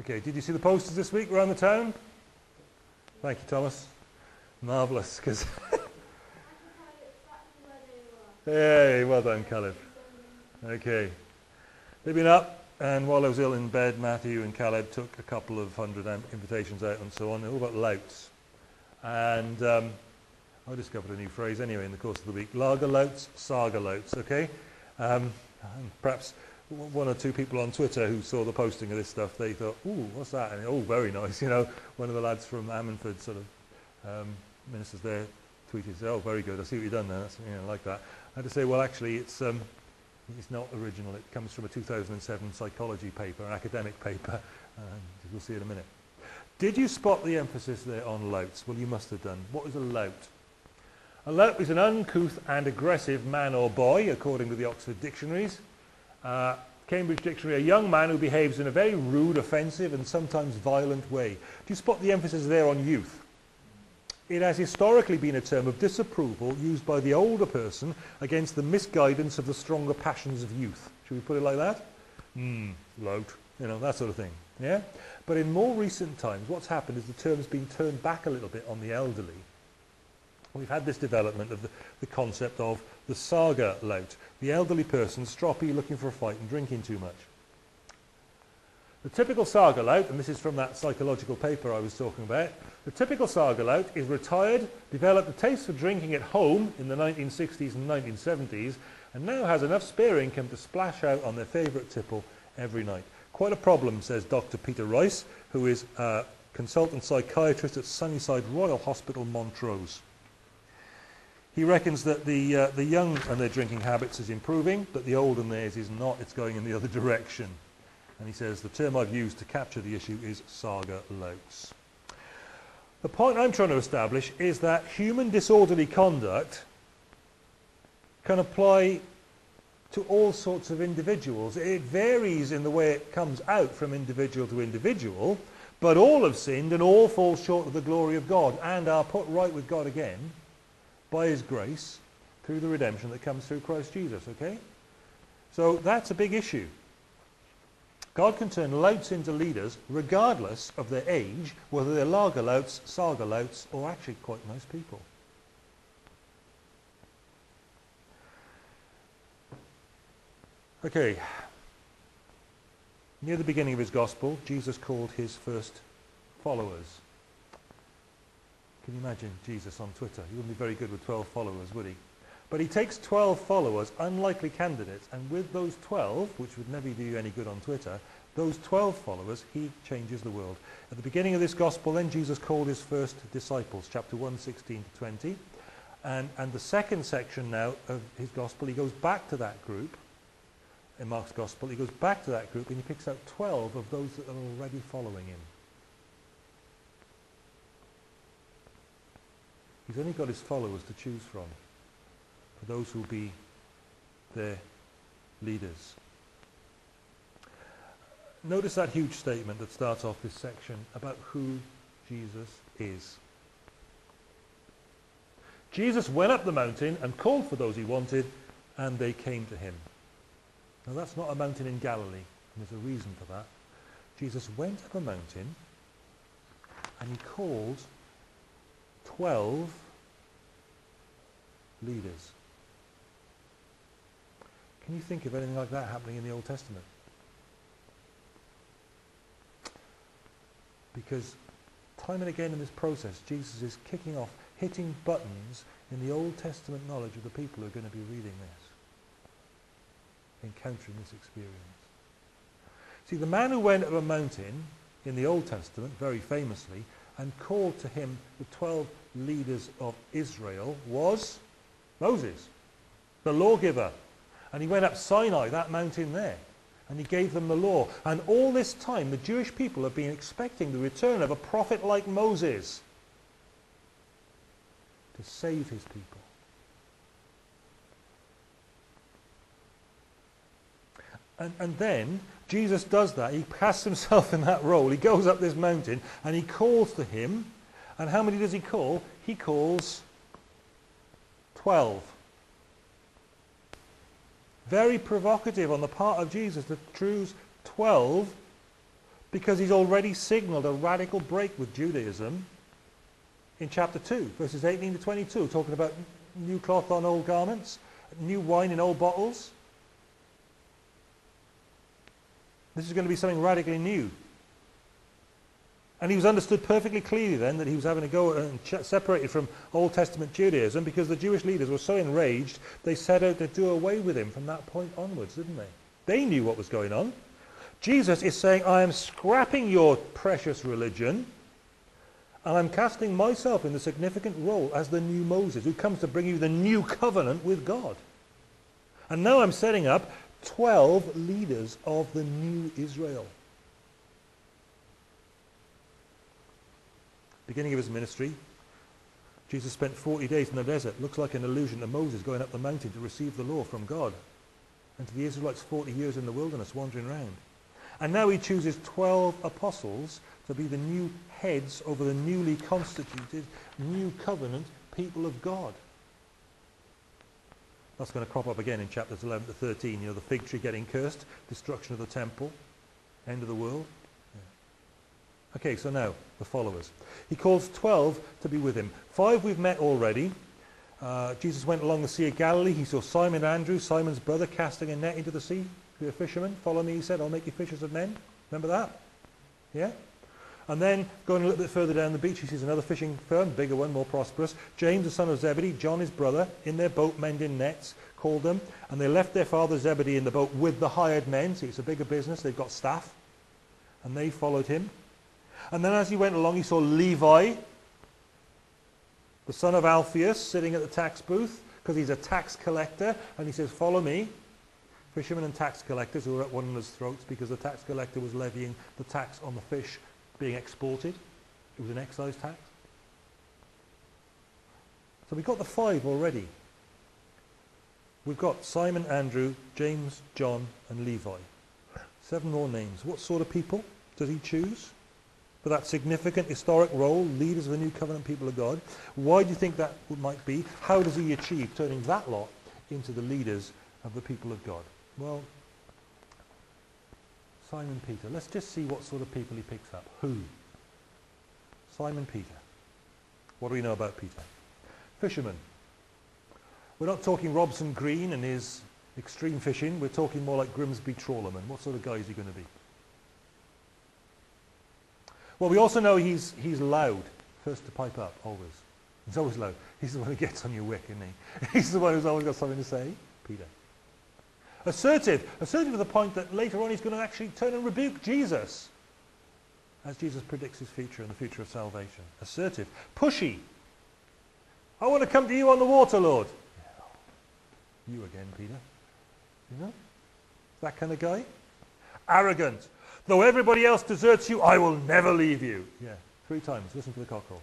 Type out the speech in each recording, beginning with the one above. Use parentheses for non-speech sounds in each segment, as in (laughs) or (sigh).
Okay, did you see the posters this week around the town? Thank you, Thomas. Marvellous, because... (laughs) hey, well done, Caleb. Okay. They've been up, and while I was ill in bed, Matthew and Caleb took a couple of hundred invitations out and so on. They're all about louts. And um, I discovered a new phrase anyway in the course of the week. Lager louts, saga louts, okay? Um, perhaps one or two people on Twitter who saw the posting of this stuff, they thought, ooh, what's that? And, oh, very nice. (laughs) You know, one of the lads from Ammanford, sort of um, ministers there, tweeted, oh, very good. I see what you've done there. That's, you know, like that. I had to say, well, actually, it's, um, it's not original. It comes from a 2007 psychology paper, an academic paper. (laughs) And we'll see in a minute. Did you spot the emphasis there on louts? Well, you must have done. What is a lout? A lout is an uncouth and aggressive man or boy, according to the Oxford dictionaries. Uh, Cambridge Dictionary, a young man who behaves in a very rude, offensive, and sometimes violent way. Do you spot the emphasis there on youth? It has historically been a term of disapproval used by the older person against the misguidance of the stronger passions of youth. Should we put it like that? Hmm, lout, you know, that sort of thing. Yeah? But in more recent times, what's happened is the term's been turned back a little bit on the elderly we've had this development of the, the concept of the saga lout, the elderly person stroppy looking for a fight and drinking too much. The typical saga lout, and this is from that psychological paper I was talking about, the typical saga lout is retired, developed a taste for drinking at home in the 1960s and 1970s, and now has enough spare income to splash out on their favourite tipple every night. Quite a problem, says Dr. Peter Rice, who is a consultant psychiatrist at Sunnyside Royal Hospital, Montrose. He reckons that the, uh, the young and their drinking habits is improving, but the old and theirs is not. It's going in the (laughs) other direction. And he says, the term I've used to capture the issue is saga louts. The point I'm trying to establish is that human disorderly conduct can apply to all sorts of individuals. It varies in the way it comes out from individual to individual, but all have sinned and all fall short of the glory of God and are put right with God again by his grace through the redemption that comes through Christ Jesus, okay? So that's a big issue. God can turn louts into leaders regardless of their age, whether they're lager louts, saga louts, or actually quite nice people. Okay. Near the beginning of his gospel, Jesus called his first followers can you imagine Jesus on Twitter? He wouldn't be very good with 12 followers, would he? But he takes 12 followers, unlikely candidates, and with those 12, which would never do you any good on Twitter, those 12 followers, he changes the world. At the beginning of this gospel, then, Jesus called his first disciples, chapter 1, 16 to 20. And, and the second section now of his gospel, he goes back to that group, in Mark's gospel, he goes back to that group and he picks out 12 of those that are already following him. He's only got his followers to choose from, for those who will be their leaders. Notice that huge statement that starts off this section about who Jesus is. Jesus went up the mountain and called for those he wanted, and they came to him. Now that's not a mountain in Galilee, and there's a reason for that. Jesus went up a mountain, and he called 12 leaders. Can you think of anything like that happening in the Old Testament? Because time and again in this process, Jesus is kicking off, hitting buttons in the Old Testament knowledge of the people who are going to be reading this, encountering this experience. See, the man who went up a mountain in the Old Testament, very famously, and called to him the 12 leaders of Israel was Moses, the lawgiver. And he went up Sinai, that mountain there, and he gave them the law. And all this time, the Jewish people have been expecting the return of a prophet like Moses to save his people. And, and then Jesus does that. He casts himself (laughs) in that role. He goes up this mountain and he calls to him. And how many does he call? He calls 12. Very provocative on the part of Jesus to choose 12 Because he's already signaled a radical break with Judaism in chapter 2, verses 18 to 22, talking about new cloth on old garments, new wine in old bottles. This is going to be something radically new. And he was understood perfectly clearly then that he was having to go and separated from Old Testament Judaism because the Jewish leaders were so enraged they set out to do away with him from that point onwards, didn't they? They knew what was going on. Jesus is saying, I am scrapping your precious religion and I'm casting myself in the significant role as the new Moses who comes to bring you the new covenant with God. And now I'm setting up 12 leaders of the new Israel. Beginning of his ministry, Jesus spent 40 days in the desert. Looks like an allusion to Moses going up the mountain to receive the law from God. And to the Israelites 40 years in the wilderness wandering around. And now he chooses 12 apostles to be the new heads over the newly constituted, new covenant people of God. That's going to crop up again in chapters 11 to 13. You know, the fig tree getting cursed, destruction of the temple, end of the world. Okay, so now, the followers. He calls 12 to be with him. Five we've met already. Uh, Jesus went along the Sea of Galilee. He saw Simon and Andrew, Simon's brother, casting a net into the sea. Be a fisherman. Follow me, he said. I'll make you fishers of men. Remember that? Yeah? And then going a little bit further down the beach, he sees another fishing firm, bigger one, more prosperous. James, the son of Zebedee, John, his brother, in their boat mending nets, called them. And they left their father Zebedee in the boat with the hired men. See, it's a bigger business. They've got staff. And they followed him. And then as he went along, he saw Levi, the son of Alphaeus, sitting at the tax booth because he's a tax collector. And he says, follow me. Fishermen and tax collectors who were at one another's throats because the tax collector was levying the tax on the fish being exported. It was an excise tax. So we've got the five already. We've got Simon, Andrew, James, John, and Levi. Seven more names. What sort of people does he choose? For that significant historic role, leaders of the new covenant people of God. Why do you think that might be? How does he achieve turning that lot into the leaders of the people of God? Well, Simon Peter. Let's just see what sort of people he picks up. Who? Simon Peter. What do we know about Peter? Fisherman. We're not talking Robson Green and his extreme fishing. We're talking more like Grimsby Trawlerman. What sort of guy is he going to be? Well, we also know he's, he's loud. First to pipe up, always. He's always loud. He's the one who gets on your wick, isn't he? (laughs) He's the one who's always got something to say. Peter. Assertive. Assertive to the point that later on he's going to actually turn and rebuke Jesus. As Jesus predicts his future and the future of salvation. Assertive. Pushy. I want to come to you on the water, Lord. You again, Peter. You know? That kind of guy. Arrogant. Though everybody else deserts you, I will never leave you. Yeah, three times. Listen to the cockerel.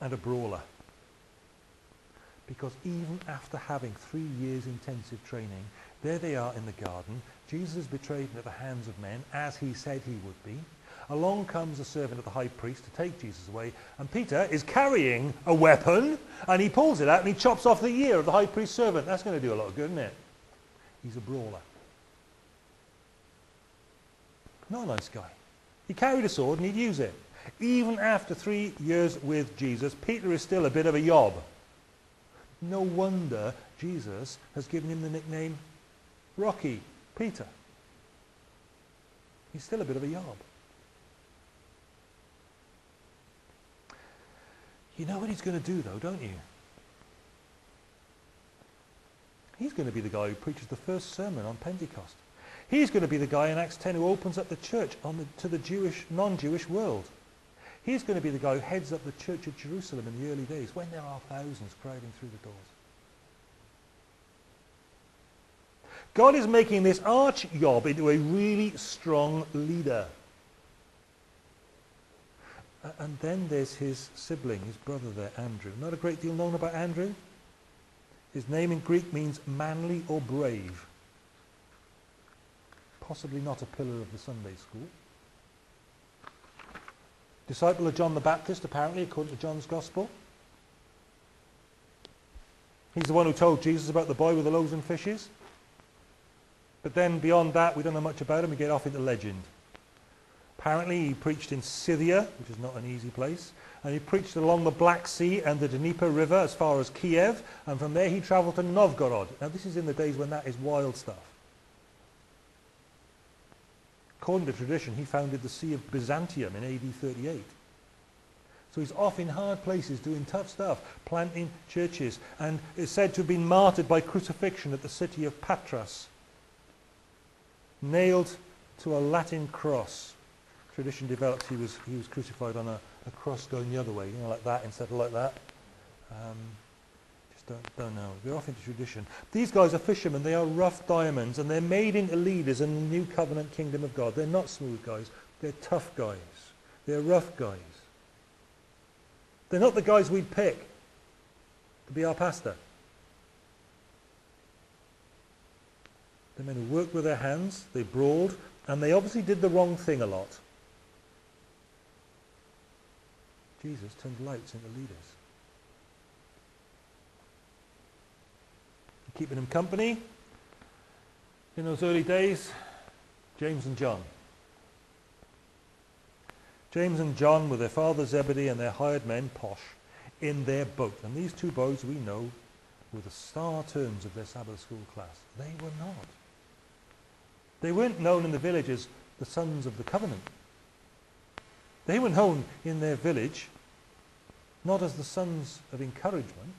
And a brawler. Because even after having three years intensive training, there they are in the garden. Jesus is betrayed into the hands of men, as he said he would be. Along comes a servant of the high priest to take Jesus away, and Peter is carrying a weapon, and he pulls it out and he chops off the ear of the high priest's servant. That's going to do a lot of good, isn't it? He's a brawler. Not a nice guy. He carried a sword and he'd use it. Even after three years with Jesus, Peter is still a bit of a yob. No wonder Jesus has given him the nickname Rocky Peter. He's still a bit of a yob. You know what he's going to do, though, don't you? He's going to be the guy who preaches the first sermon on Pentecost. He's going to be the guy in Acts 10 who opens up the church the, to the Jewish, non-Jewish world. He's going to be the guy who heads up the church of Jerusalem in the early days when there are thousands crowding through the doors. God is making this arch Yob into a really strong leader. And then there's his sibling, his brother there, Andrew. Not a great deal known about Andrew. His name in Greek means manly or brave. Possibly not a pillar of the Sunday school. Disciple of John the Baptist, apparently, according to John's Gospel. He's the one who told Jesus about the boy with the loaves and fishes. But then beyond that, we don't know much about him. We get off into legend. Apparently, he preached in Scythia, which is not an easy place, and he preached along the Black Sea and the Dnieper River as far as Kiev, and from there he traveled to Novgorod. Now, this is in the days when that is wild stuff. According to tradition, he founded the See of Byzantium in AD 38. So he's off in hard places doing tough stuff, planting churches, and is said to have been martyred by crucifixion at the city of Patras, nailed to a Latin cross. Tradition develops he was, he was crucified on a, a cross going the other way, you know, like that instead of like that. Um, just don't, don't know. We're off into tradition. These guys are fishermen. They are rough diamonds, and they're made into leaders in the new covenant kingdom of God. They're not smooth guys. They're tough guys. They're rough guys. They're not the guys we'd pick to be our pastor. They're men who worked with their hands, they brawled, and they obviously did the wrong thing a lot. Jesus turned lights into leaders. Keeping them company in those early days, James and John. James and John with their father Zebedee and their hired men, Posh, in their boat. And these two boys we know were the star turns of their Sabbath school class. They were not. They weren't known in the village as the sons of the covenant. They were known in their village not as the sons of encouragement,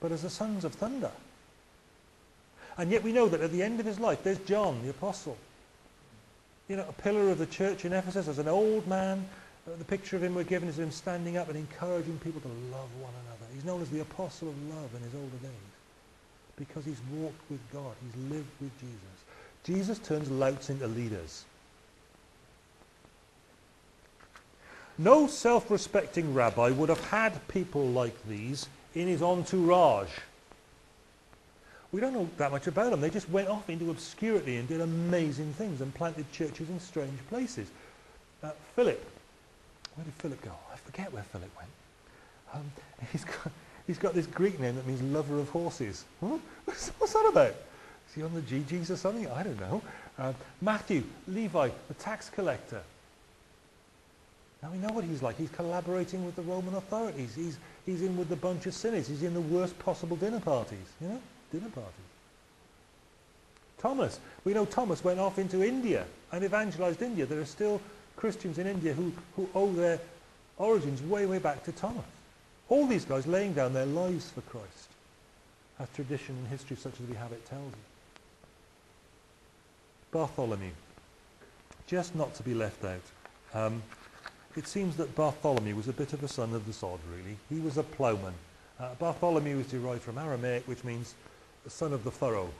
but as the sons of thunder. And yet we know that at the end of his life, there's John, the apostle, you know, a pillar of the church in Ephesus as an old man. Uh, the picture of him we're given is him standing up and encouraging people to love one another. He's known as the apostle of love in his older days because he's walked with God. He's lived with Jesus. Jesus turns louts into leaders. No self-respecting rabbi would have had people like these in his entourage. We don't know that much about them. They just went off into obscurity and did amazing things and planted churches in strange places. Uh, Philip, where did Philip go? I forget where Philip went. Um, (laughs) he's, got, he's got this Greek name that means lover of horses. Huh? (laughs) What's, that about? Is he on the GGs or something? I don't know. Uh, Matthew, Levi, the tax collector. Now we know what he's like. He's collaborating with the Roman authorities. He's, he's in with the bunch of sinners. He's in the worst possible dinner parties. You know? dinner party. Thomas, we know Thomas went off into India and evangelized India. There are still Christians in India who, who owe their origins way, way back to Thomas. All these guys laying down their lives for Christ, as tradition and history such as we have it tells you. Bartholomew, just not to be left out. Um, it seems that Bartholomew was a bit of a son of the sod, really. He was a ploughman. Uh, Bartholomew is derived from Aramaic, which means son of the furrow.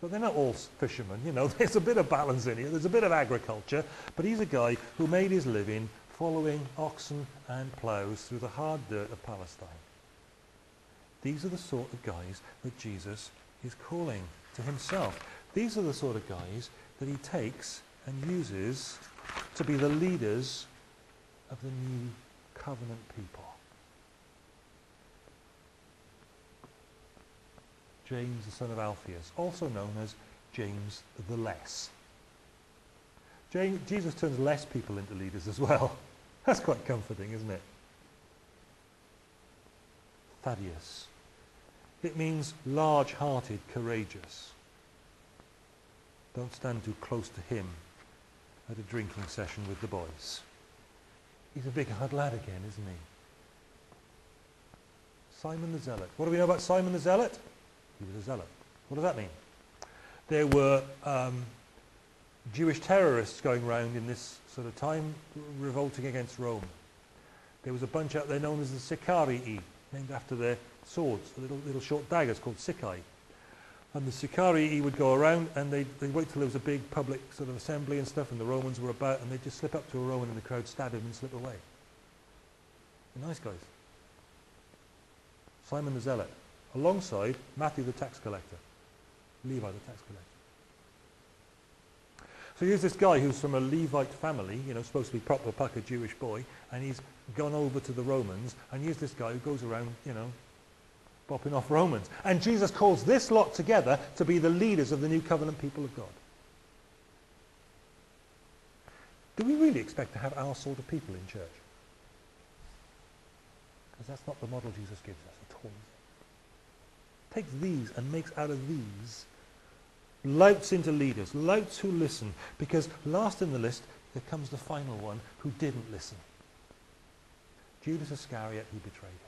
So they're not all fishermen, you know, (laughs) there's a bit of balance in here, there's a bit of agriculture, but he's a guy who made his living following oxen and ploughs through the hard dirt of Palestine. These are the sort of guys that Jesus is calling to himself. These are the sort of guys that he takes and uses to be the leaders of the new covenant people. James the son of Alphaeus, also known as James the Less. James, Jesus turns less people into leaders as well. (laughs) That's quite comforting, isn't it? Thaddeus. It means large-hearted, courageous. Don't stand too close to him at a drinking session with the boys. He's a big hard lad again, isn't he? Simon the Zealot. What do we know about Simon the Zealot? He was a zealot. What does that mean? There were um, Jewish terrorists going around in this sort of time revolting against Rome. There was a bunch out there known as the Sicarii, named after their swords, little, little short daggers called Sicae. And the Sicarii would go around and they'd, they'd wait till there was a big public sort of assembly and stuff and the Romans were about and they'd just slip up to a Roman in the crowd, stab him and slip away. Nice guys. Simon the Zealot alongside Matthew the tax collector, Levi the tax collector. So here's this guy who's from a Levite family, you know, supposed to be proper pucker Jewish boy, and he's gone over to the Romans, and here's this guy who goes around, you know, popping off Romans. And Jesus calls this lot together to be the leaders of the new covenant people of God. Do we really expect to have our sort of people in church? Because that's not the model Jesus gives us at all. Takes these and makes out of these louts into leaders, louts who listen. Because last in the list, there comes the final one who didn't listen. Judas Iscariot, who betrayed him.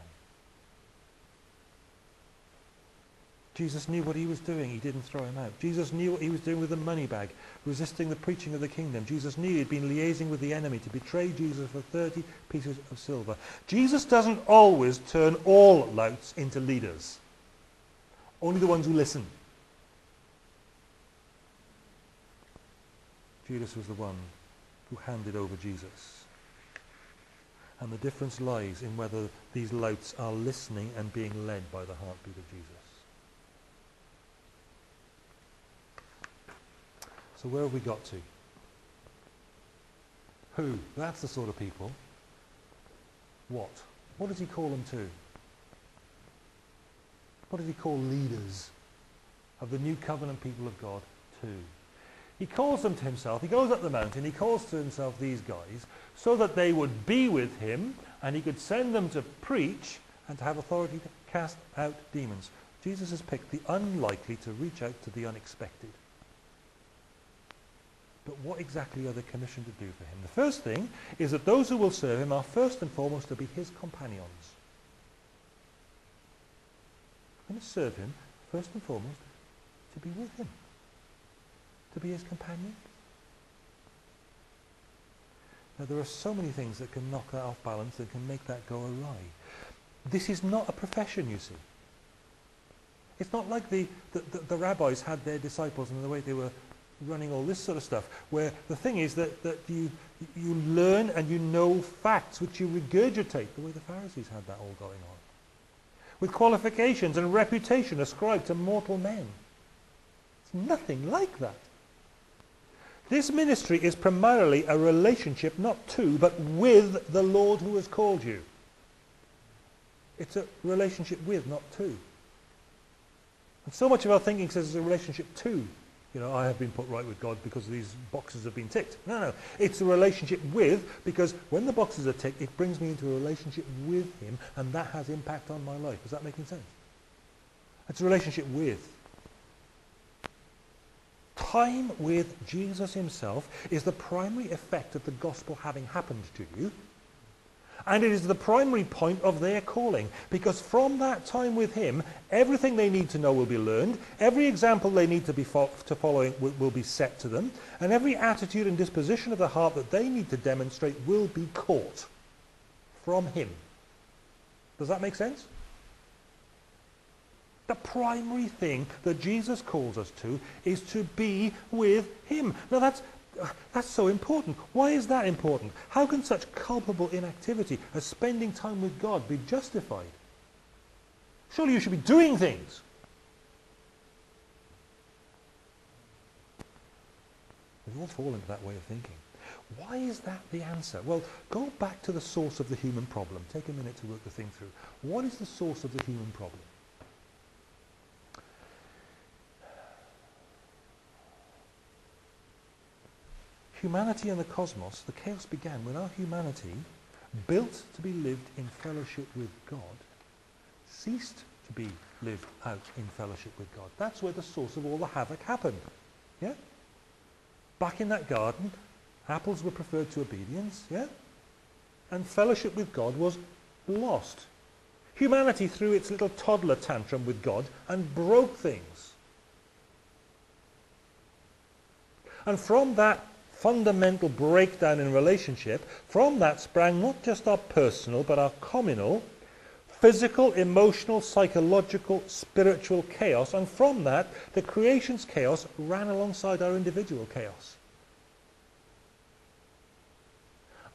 Jesus knew what he was doing. He didn't throw him out. Jesus knew what he was doing with the money bag, resisting the preaching of the kingdom. Jesus knew he'd been liaising with the enemy to betray Jesus for 30 pieces of silver. Jesus doesn't always turn all louts into leaders. Only the ones who listen. Judas was the one who handed over Jesus. And the difference lies in whether these louts are listening and being led by the heartbeat of Jesus. So where have we got to? Who? That's the sort of people. What? What does he call them to? What does he call leaders of the new covenant people of God to? He calls them to himself. He goes up the mountain. He calls to himself these guys so that they would be with him and he could send them to preach and to have authority to cast out demons. Jesus has picked the unlikely to reach out to the unexpected. But what exactly are they commissioned to do for him? The first thing is that those who will serve him are first and foremost to be his companions. We're going to serve him first and foremost to be with him to be his companion? Now, there are so many things that can knock that off balance that can make that go awry. This is not a profession, you see. It's not like the, the, the, the rabbis had their disciples and the way they were running all this sort of stuff, where the thing is that, that you, you learn and you know facts which you regurgitate, the way the Pharisees had that all going on. With qualifications and reputation ascribed to mortal men. It's nothing like that. This ministry is primarily a relationship not to, but with the Lord who has called you. It's a relationship with, not to. And so much of our thinking says it's a relationship to. You know, I have been put right with God because these boxes have been ticked. No, no. It's a relationship with because when the boxes are ticked, it brings me into a relationship with him and that has impact on my life. Is that making sense? It's a relationship with time with Jesus himself is the primary effect of the gospel having happened to you. And it is the primary point of their calling. Because from that time with him, everything they need to know will be learned. Every example they need to be fo- to follow will, will be set to them. And every attitude and disposition of the heart that they need to demonstrate will be caught from him. Does that make sense? The primary thing that Jesus calls us to is to be with him. Now that's, that's so important. Why is that important? How can such culpable inactivity as spending time with God be justified? Surely you should be doing things. We all fall into that way of thinking. Why is that the answer? Well, go back to the source of the human problem. Take a minute to work the thing through. What is the source of the human problem? Humanity and the cosmos, the chaos began when our humanity, built to be lived in fellowship with God, ceased to be lived out in fellowship with God. That's where the source of all the havoc happened. Yeah? Back in that garden, apples were preferred to obedience, yeah? And fellowship with God was lost. Humanity threw its little toddler tantrum with God and broke things. And from that fundamental breakdown in relationship, from that sprang not just our personal but our communal, physical, emotional, psychological, spiritual chaos. And from that, the creation's chaos ran alongside our individual chaos.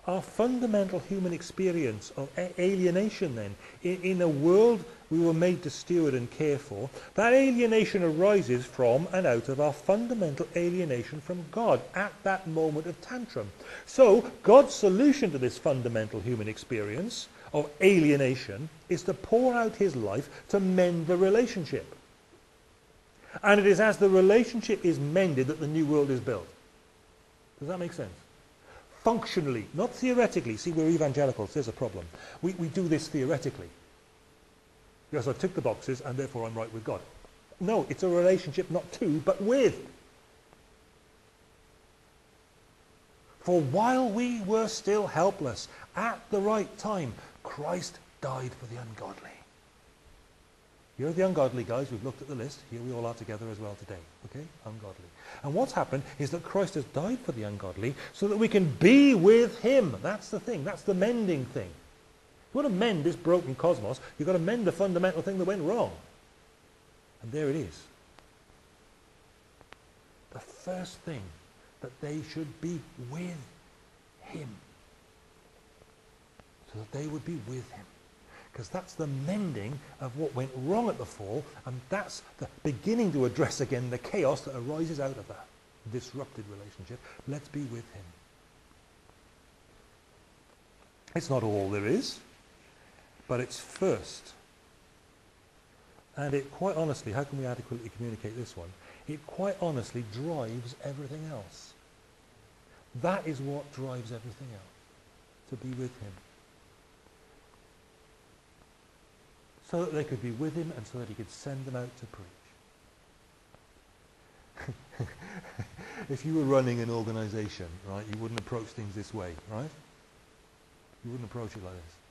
Our fundamental human experience of alienation then, in, in a world we were made to steward and care for, that alienation arises from and out of our fundamental alienation from God at that moment of tantrum. So God's solution to this fundamental human experience of alienation is to pour out his life to mend the relationship. And it is as the relationship is mended that the new world is built. Does that make sense? Functionally, not theoretically. See, we're evangelicals. There's a problem. We, we do this theoretically. Yes, I ticked the boxes and therefore I'm right with God. No, it's a relationship not to, but with. For while we were still helpless, at the right time, Christ died for the ungodly. Are the ungodly guys. We've looked at the list. Here we all are together as well today. Okay? Ungodly. And what's happened is that Christ has died for the ungodly so that we can be with him. That's the thing. That's the mending thing. If you want to mend this broken cosmos, you've got to mend the fundamental thing that went wrong. And there it is. The first thing that they should be with him. So that they would be with him because that's the mending of what went wrong at the fall, and that's the beginning to address again the chaos that arises out of that disrupted relationship. Let's be with him. It's not all there is, but it's first. And it quite honestly, how can we adequately communicate this one? It quite honestly drives everything else. That is what drives everything else, to be with him. So that they could be with him and so that he could send them out to preach. (laughs) if you were running an organization, right, you wouldn't approach things this way, right? You wouldn't approach it like this.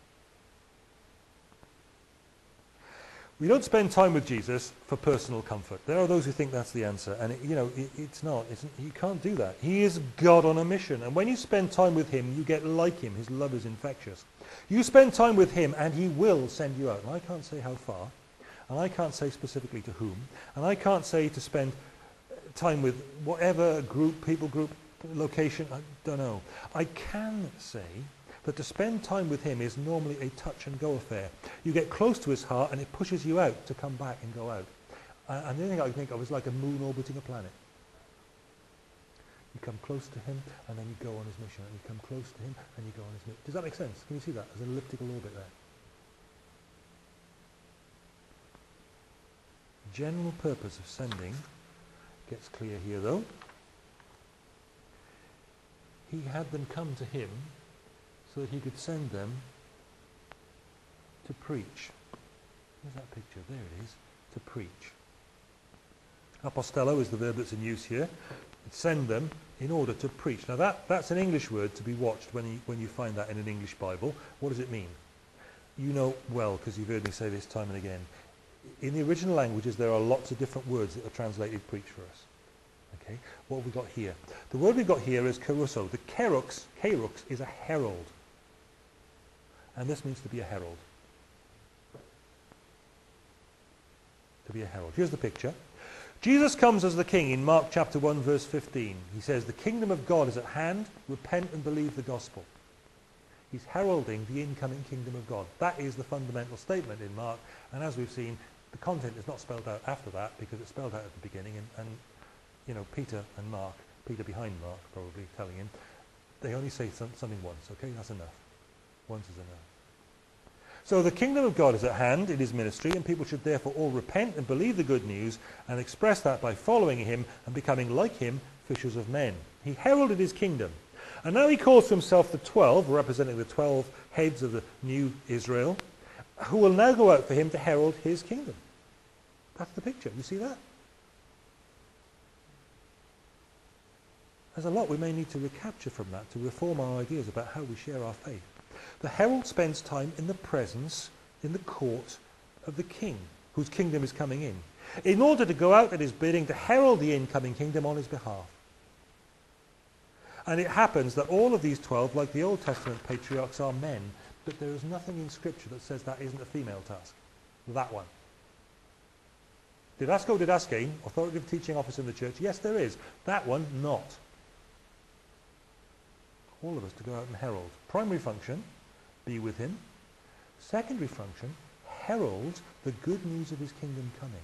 We don't spend time with Jesus for personal comfort. There are those who think that's the answer, and it, you know it, it's not. It's, you can't do that. He is God on a mission, and when you spend time with Him, you get like Him. His love is infectious. You spend time with Him, and He will send you out. And I can't say how far, and I can't say specifically to whom, and I can't say to spend time with whatever group, people group, location. I don't know. I can say that to spend time with him is normally a touch and go affair. You get close to his heart and it pushes you out to come back and go out. Uh, and the only thing I can think of is like a moon orbiting a planet. You come close to him and then you go on his mission. And you come close to him and you go on his mission. Does that make sense? Can you see that? There's an elliptical orbit there. General purpose of sending gets clear here though. He had them come to him so that he could send them to preach. Where's that picture? There it is. To preach. Apostello is the verb that's in use here. Send them in order to preach. Now that, that's an English word to be watched when you, when you find that in an English Bible. What does it mean? You know well, because you've heard me say this time and again. In the original languages, there are lots of different words that are translated preach for us. Okay, what have we got here? The word we've got here is kerusso. The kerux, kerux is a herald. And this means to be a herald. To be a herald. Here's the picture. Jesus comes as the king in Mark chapter 1 verse 15. He says, the kingdom of God is at hand. Repent and believe the gospel. He's heralding the incoming kingdom of God. That is the fundamental statement in Mark. And as we've seen, the content is not spelled out after that because it's spelled out at the beginning. And, and you know, Peter and Mark, Peter behind Mark probably telling him, they only say some, something once, okay? That's enough. Once is enough. So the kingdom of God is at hand in his ministry, and people should therefore all repent and believe the good news and express that by following him and becoming like him, fishers of men. He heralded his kingdom. And now he calls to himself the twelve, representing the twelve heads of the new Israel, who will now go out for him to herald his kingdom. That's the picture. You see that? There's a lot we may need to recapture from that to reform our ideas about how we share our faith. The herald spends time in the presence, in the court of the king, whose kingdom is coming in, in order to go out at his bidding to herald the incoming kingdom on his behalf. And it happens that all of these 12, like the Old Testament patriarchs, are men, but there is nothing in Scripture that says that isn't a female task. That one. Didasko didaske, authoritative teaching office in the church, yes there is. That one, not. All of us to go out and herald. Primary function, be with him. Secondary function, heralds the good news of his kingdom coming.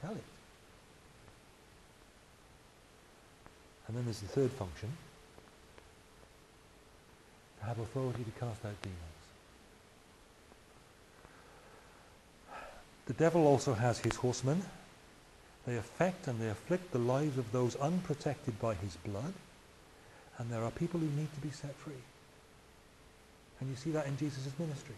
Tell it. And then there's the third function, to have authority to cast out demons. The devil also has his horsemen. They affect and they afflict the lives of those unprotected by his blood. And there are people who need to be set free. And you see that in Jesus' ministry.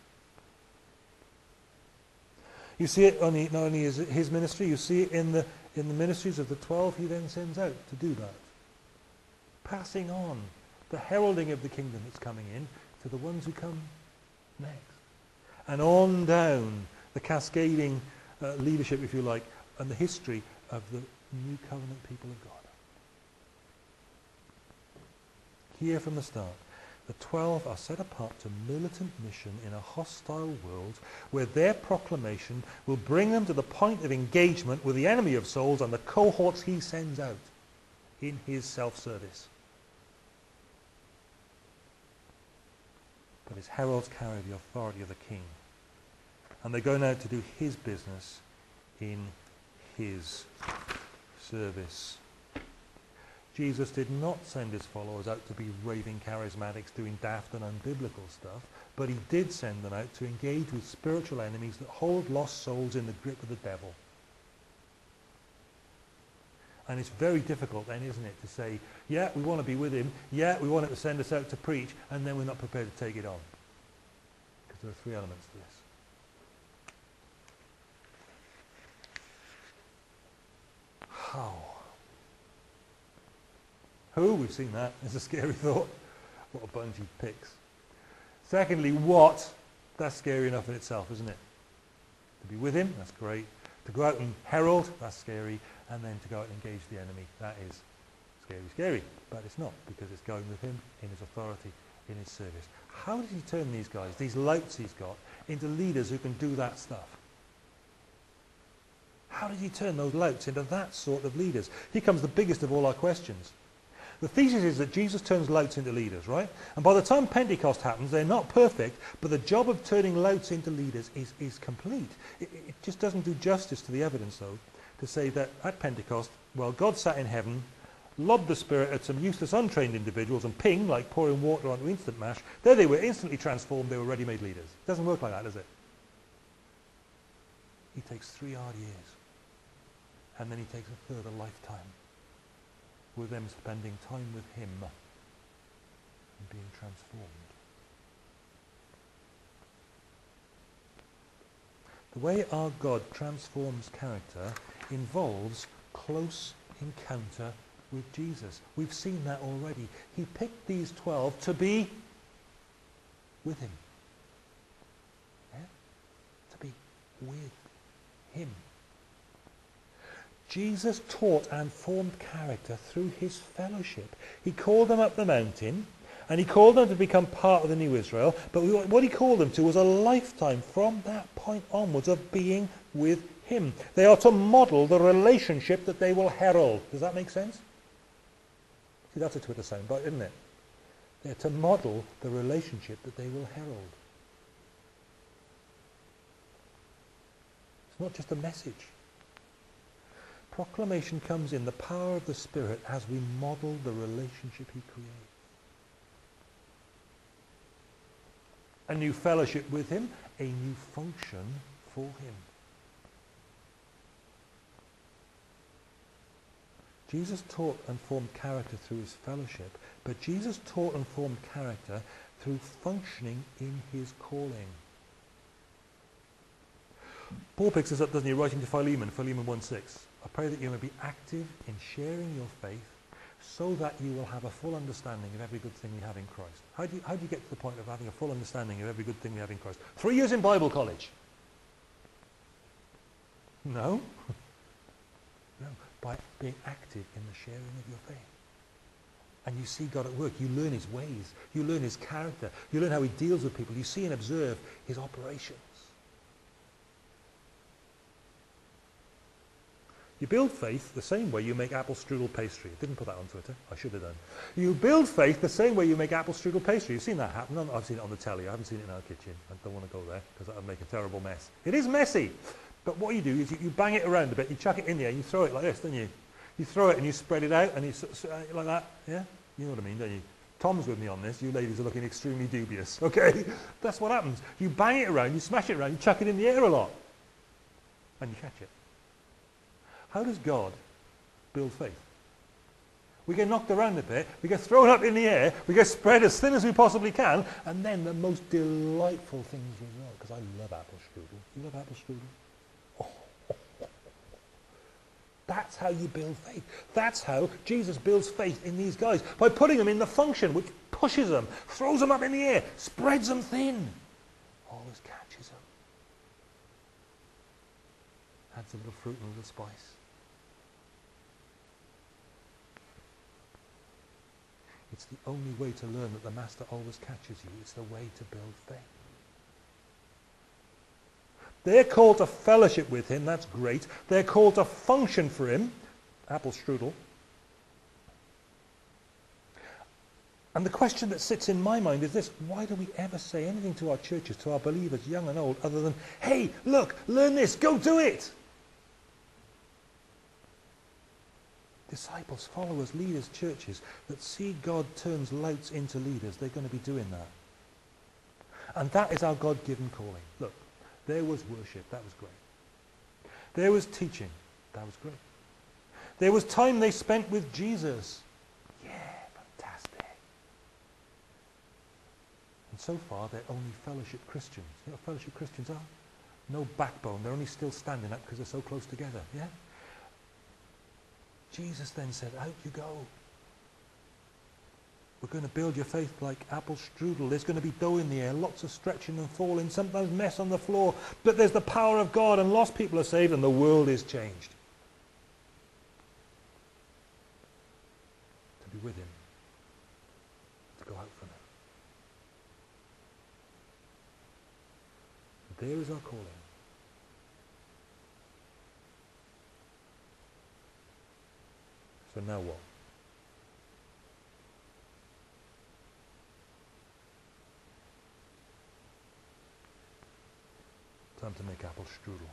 You see it only, not only in his ministry, you see it in the, in the ministries of the twelve he then sends out to do that. Passing on the heralding of the kingdom that's coming in to the ones who come next. And on down the cascading uh, leadership, if you like, and the history of the new covenant people of God. Here from the start, the twelve are set apart to militant mission in a hostile world where their proclamation will bring them to the point of engagement with the enemy of souls and the cohorts he sends out in his self-service. But his heralds carry the authority of the king. And they're going out to do his business in his service. Jesus did not send his followers out to be raving charismatics doing daft and unbiblical stuff, but he did send them out to engage with spiritual enemies that hold lost souls in the grip of the devil. And it's very difficult then, isn't it, to say, yeah, we want to be with him, yeah, we want him to send us out to preach, and then we're not prepared to take it on. Because there are three elements to this. How? Who? We've seen that. (laughs) It's a scary thought. What a bunch he picks. Secondly, what? That's scary enough in itself, isn't it? To be with him, that's great. To go out and herald, that's scary. And then to go out and engage the enemy, that is scary, scary. But it's not, because it's going with him in his authority, in his service. How did he turn these guys, these louts he's got, into leaders who can do that stuff? How did he turn those louts into that sort of leaders? Here comes the biggest of all our questions. The thesis is that Jesus turns louts into leaders, right? And by the time Pentecost happens, they're not perfect, but the job of turning louts into leaders is, is complete. It, it just doesn't do justice to the evidence, though, to say that at Pentecost, well, God sat in heaven, lobbed the Spirit at some useless, untrained individuals, and ping, like pouring water onto instant mash, there they were instantly transformed, they were ready-made leaders. It doesn't work like that, does it? He takes three hard years and then he takes a further lifetime with them spending time with him and being transformed. The way our God transforms character involves close encounter with Jesus. We've seen that already. He picked these 12 to be with him. Yeah? To be with him. Jesus taught and formed character through his fellowship. He called them up the mountain, and he called them to become part of the new Israel. But what he called them to was a lifetime from that point onwards of being with him. They are to model the relationship that they will herald. Does that make sense? See, that's a Twitter soundbite, isn't it? They're to model the relationship that they will herald. It's not just a message. Proclamation comes in the power of the Spirit as we model the relationship he creates. A new fellowship with him, a new function for him. Jesus taught and formed character through his fellowship, but Jesus taught and formed character through functioning in his calling. Paul picks this up, doesn't he, writing to Philemon, Philemon 1.6. I pray that you may be active in sharing your faith so that you will have a full understanding of every good thing we have in Christ. How do, you, how do you get to the point of having a full understanding of every good thing we have in Christ? Three years in Bible college. No. (laughs) no. By being active in the sharing of your faith. And you see God at work. You learn his ways. You learn his character. You learn how he deals with people. You see and observe his operation. You build faith the same way you make apple strudel pastry. I didn't put that on Twitter. I should have done. You build faith the same way you make apple strudel pastry. You've seen that happen. I've seen it on the telly. I haven't seen it in our kitchen. I don't want to go there because that would make a terrible mess. It is messy. But what you do is you, you bang it around a bit. You chuck it in there you throw it like this, don't you? You throw it and you spread it out and you uh, like that. Yeah? You know what I mean, don't you? Tom's with me on this. You ladies are looking extremely dubious. (laughs) Okay? That's what happens. You bang it around, you smash it around, you chuck it in the air a lot. And you catch it. How does God build faith? We get knocked around a bit, we get thrown up in the air, we get spread as thin as we possibly can, and then the most delightful things result. Because I love apple strudel. You love apple strudel? (laughs) That's how you build faith. That's how Jesus builds faith in these guys. By putting them in the function which pushes them, throws them up in the air, spreads them thin, always catches them. Adds a little fruit and a little spice. It's the only way to learn that the Master always catches you. It's the way to build faith. They're called to fellowship with him. That's great. They're called to function for him. Apple strudel. And the question that sits in my mind is this. Why do we ever say anything to our churches, to our believers, young and old, other than, hey, look, learn this, go do it? Disciples, followers, leaders, churches that see God turns louts into leaders, they're going to be doing that. And that is our God-given calling. Look, there was worship. That was great. There was teaching. That was great. There was time they spent with Jesus. Yeah, fantastic. And so far, they're only fellowship Christians. You know what fellowship Christians are? No backbone. They're only still standing up because they're so close together. Yeah? Jesus then said, out you go. We're going to build your faith like apple strudel. There's going to be dough in the air, lots of stretching and falling, sometimes mess on the floor. But there's the power of God and lost people are saved and the world is changed. To be with him. To go out from him. There is our calling. Time to make apple strudel.